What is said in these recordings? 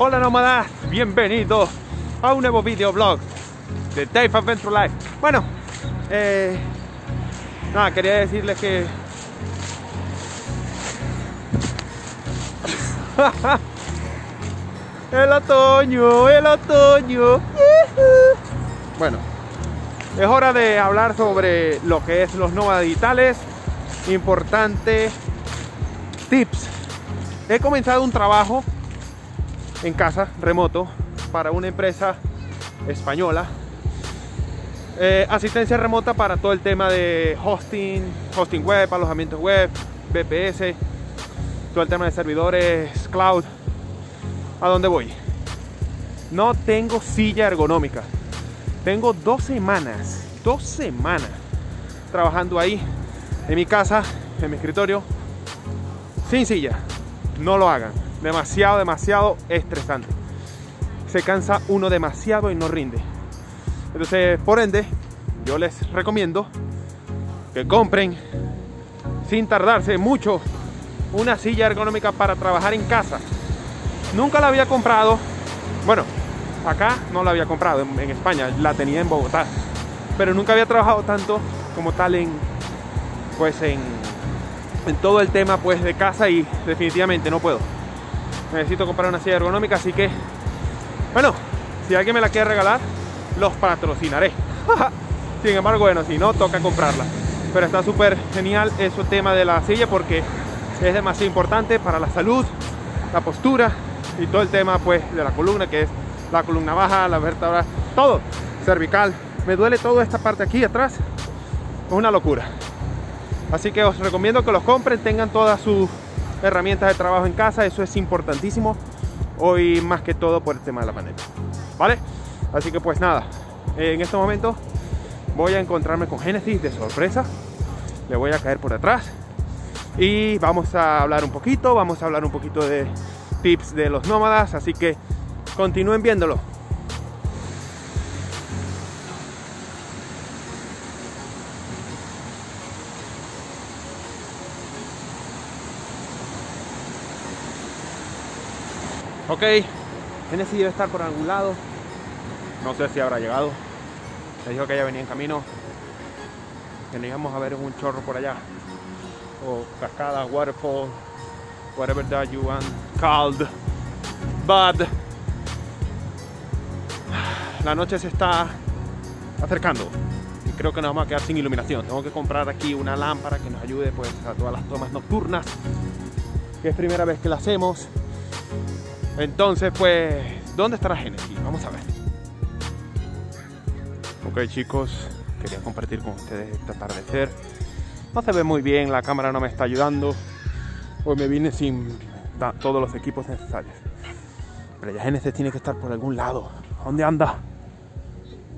Hola nómadas, bienvenidos a un nuevo videoblog de Dave Adventure Life. Bueno, eh, nada, quería decirles que el otoño, el otoño. Bueno, es hora de hablar sobre lo que es los nómadas digitales. Importante tips. He comenzado un trabajo en casa, remoto, para una empresa española. Eh, asistencia remota para todo el tema de hosting, hosting web, alojamiento web, VPS, todo el tema de servidores, cloud. ¿A dónde voy? No tengo silla ergonómica. Tengo dos semanas, dos semanas trabajando ahí en mi casa, en mi escritorio, sin silla. No lo hagan. Demasiado, demasiado estresante. Se cansa uno demasiado y no rinde. Entonces, por ende, yo les recomiendo que compren sin tardarse mucho una silla ergonómica para trabajar en casa. Nunca la había comprado. Bueno, acá no la había comprado en, España, la tenía en Bogotá. Pero nunca había trabajado tanto como tal en pues en, en todo el tema pues de casa y definitivamente no puedo. Necesito comprar una silla ergonómica, así que bueno, si alguien me la quiere regalar, los patrocinaré. Sin embargo, bueno, si no, toca comprarla. Pero está súper genial ese tema de la silla porque es demasiado importante para la salud, la postura y todo el tema pues de la columna que es la columna baja, la vértebra, todo, cervical. Me duele toda esta parte aquí atrás. Es una locura. Así que os recomiendo que los compren, tengan todas sus herramientas de trabajo en casa, eso es importantísimo hoy más que todo por el tema de la pandemia. ¿Vale? Así que pues nada, en este momento voy a encontrarme con Genesis de sorpresa. Le voy a caer por atrás y vamos a hablar un poquito, vamos a hablar un poquito de tips de los nómadas, así que continúen viéndolo. Ok, Genesis debe estar por algún lado. No sé si habrá llegado. Me dijo que ya venía en camino. Que nos íbamos a ver un chorro por allá. O cascada, waterfall, whatever that you want called. But la noche se está acercando y creo que nos vamos a quedar sin iluminación. Tengo que comprar aquí una lámpara que nos ayude pues a todas las tomas nocturnas, es primera vez que la hacemos. Entonces, pues, ¿dónde estará Genesis? Vamos a ver. Ok, chicos, quería compartir con ustedes este atardecer. No se ve muy bien, la cámara no me está ayudando. Hoy me vine sin todos los equipos necesarios. Pero ya Genesis tiene que estar por algún lado. ¿Dónde anda?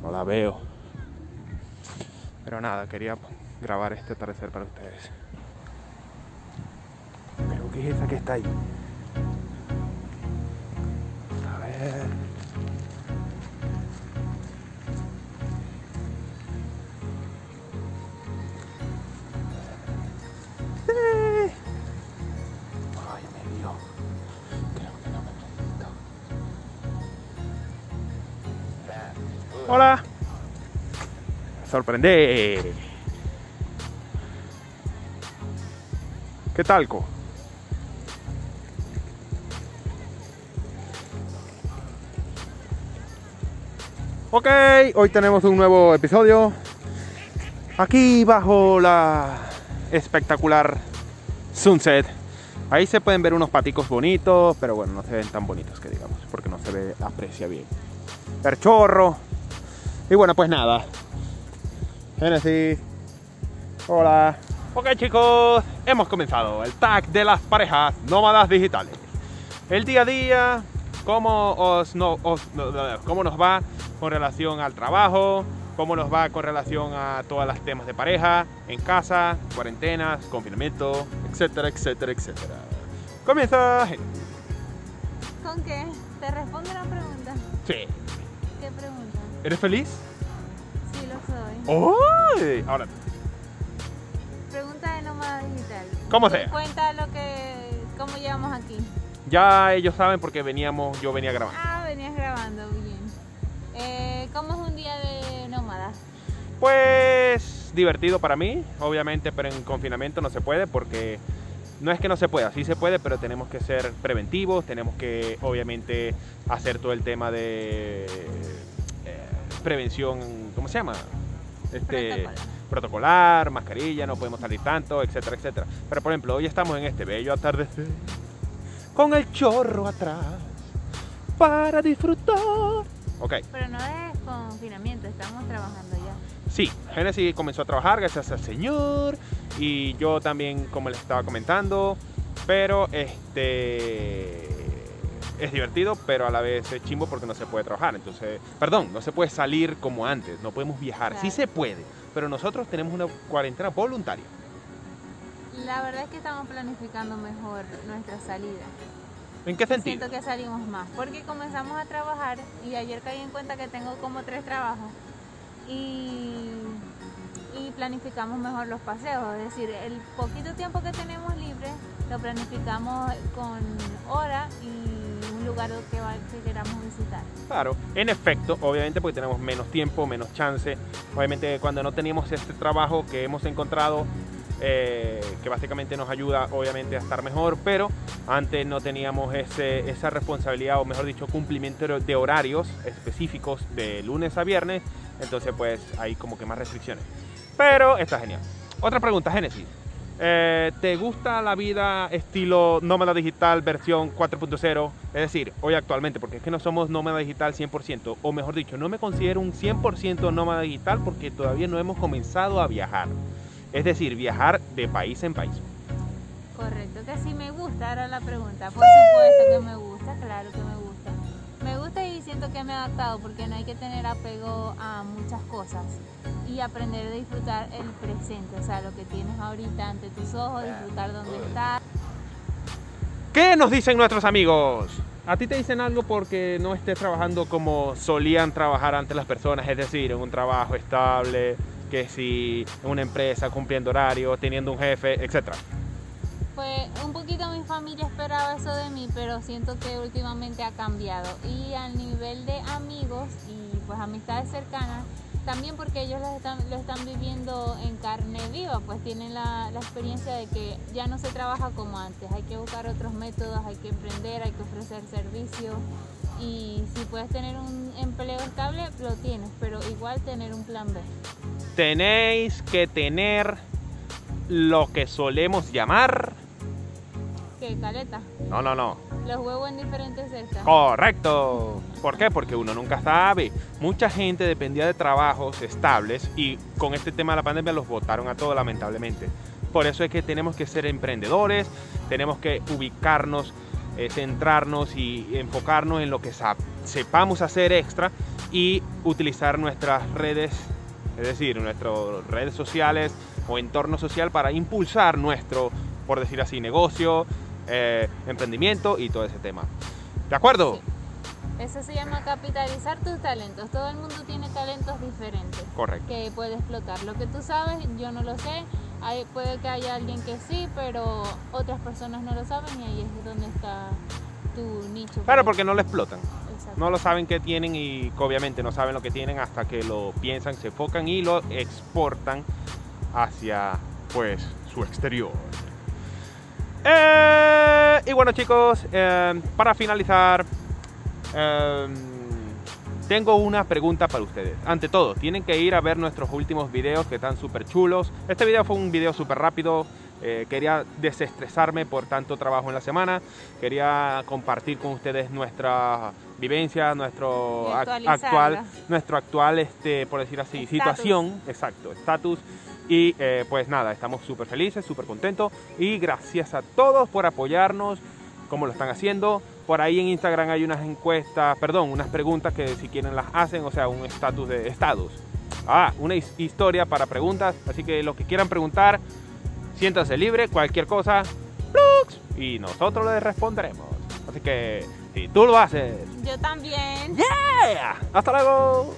No la veo. Pero nada, quería grabar este atardecer para ustedes. Creo que es esa que está ahí. Hola. Sorprende. ¿Qué talco? Ok, hoy tenemos un nuevo episodio. Aquí bajo la espectacular sunset. Ahí se pueden ver unos paticos bonitos, pero bueno, no se ven tan bonitos que digamos, porque no se ve, aprecia bien. Perchorro, y bueno, pues nada. Genesis. Hola. Ok chicos, hemos comenzado el tag de las parejas nómadas digitales. El día a día, cómo, os, no, cómo nos va con relación al trabajo, cómo nos va con relación a todas las temas de pareja, en casa, cuarentenas, confinamiento, etcétera, etcétera, etcétera. Comienza. ¿Con qué? ¿Te responde la pregunta? Sí. ¿Qué pregunta? ¿Eres feliz? Sí, lo soy. ¡Uy! Ahora. Pregunta de nómada digital. ¿Cómo sea? Cuenta lo que. ¿Cómo llegamos aquí? Ya ellos saben porque veníamos, yo venía grabando. Ah, ¿Cómo es un día de nómada? Pues divertido para mí, obviamente, pero en confinamiento no se puede porque no es que no se pueda, sí se puede, pero tenemos que ser preventivos, tenemos que obviamente hacer todo el tema de eh, prevención, ¿cómo se llama? Este, Protocolo. protocolar, mascarilla, no podemos salir tanto, etcétera, etcétera. Pero por ejemplo, hoy estamos en este bello atardecer con el chorro atrás para disfrutar. Ok. Pero no es confinamiento, estamos trabajando ya. Sí, Genesis comenzó a trabajar gracias al Señor y yo también, como les estaba comentando, pero este es divertido, pero a la vez es chimbo porque no se puede trabajar. Entonces, perdón, no se puede salir como antes, no podemos viajar. Sí se puede, pero nosotros tenemos una cuarentena voluntaria. La verdad es que estamos planificando mejor nuestra salida. ¿En qué sentido? Siento que salimos más, porque comenzamos a trabajar y ayer caí en cuenta que tengo como tres trabajos y, y planificamos mejor los paseos, es decir, el poquito tiempo que tenemos libre lo planificamos con hora y un lugar que, va- que queramos visitar. Claro, en efecto, obviamente porque tenemos menos tiempo, menos chance. Obviamente cuando no teníamos este trabajo que hemos encontrado, eh, que básicamente nos ayuda obviamente a estar mejor, pero antes no teníamos ese- esa responsabilidad, o mejor dicho, cumplimiento de horarios específicos de lunes a viernes, entonces pues hay como que más restricciones. Pero está genial. Otra pregunta, Génesis. Eh, ¿Te gusta la vida estilo nómada digital versión 4.0? Es decir, hoy actualmente, porque es que no somos nómada digital 100%, o mejor dicho, no me considero un 100% nómada digital porque todavía no hemos comenzado a viajar. Es decir, viajar de país en país. Correcto, que si me gusta, ahora la pregunta. Por supuesto que me gusta, claro que me gusta. Me gusta y siento que me he adaptado porque no hay que tener apego a muchas cosas y aprender a disfrutar el presente, o sea, lo que tienes ahorita ante tus ojos, disfrutar donde estás. ¿Qué nos dicen nuestros amigos? ¿A ti te dicen algo porque no estés trabajando como solían trabajar antes las personas? Es decir, en un trabajo estable, que si una empresa cumpliendo horario, teniendo un jefe, etcétera. Pues un poquito mi familia esperaba eso de mí, pero siento que últimamente ha cambiado. Y al nivel de amigos y pues amistades cercanas, también porque ellos lo están, lo están viviendo en carne viva, pues tienen la experiencia de que ya no se trabaja como antes, hay que buscar otros métodos, hay que emprender, hay que ofrecer servicios y si puedes tener un empleo estable, lo tienes, pero igual tener un plan B. Tenéis que tener lo que solemos llamar... ¿Qué, Caleta? No, no, no. Los huevos en diferentes cestas. Correcto. ¿Por qué? Porque uno nunca sabe. Mucha gente dependía de trabajos estables y con este tema de la pandemia los votaron a todos lamentablemente. Por eso es que tenemos que ser emprendedores, tenemos que ubicarnos, eh, centrarnos y enfocarnos en lo que sepamos hacer extra y utilizar nuestras redes, es decir, nuestras redes sociales o entorno social para impulsar nuestro, por decir así, negocio, eh, emprendimiento y todo ese tema. ¿De acuerdo? Sí. Eso se llama capitalizar tus talentos. Todo el mundo tiene talentos diferentes Correcto. que puede explotar. Lo que tú sabes, yo no lo sé. Hay- puede que haya alguien que sí, pero otras personas no lo saben y ahí es donde está tu nicho. Claro, porque no lo explotan. No lo saben qué tienen y obviamente no saben lo que tienen hasta que lo piensan, se enfocan y lo exportan hacia pues su exterior. Eh, y bueno chicos, eh, para finalizar, eh, tengo una pregunta para ustedes. Ante todo, tienen que ir a ver nuestros últimos videos que están súper chulos. Este video fue un video súper rápido. Eh, quería desestresarme por tanto trabajo en la semana. Quería compartir con ustedes nuestra vivencia, nuestro actual, nuestro actual, este, por decir así, situación, exacto, estatus. Y eh, pues nada, estamos súper felices, súper contentos. Y gracias a todos por apoyarnos, como lo están haciendo. Por ahí en Instagram hay unas encuestas, perdón, unas preguntas que si quieren las hacen, o sea, un estatus de estatus. Ah, una his- historia para preguntas. Así que los que quieran preguntar, siéntanse libre, cualquier cosa, ¡plux! y nosotros les responderemos. Así que si tú lo haces, Yo también. ¡yeah! ¡Hasta luego!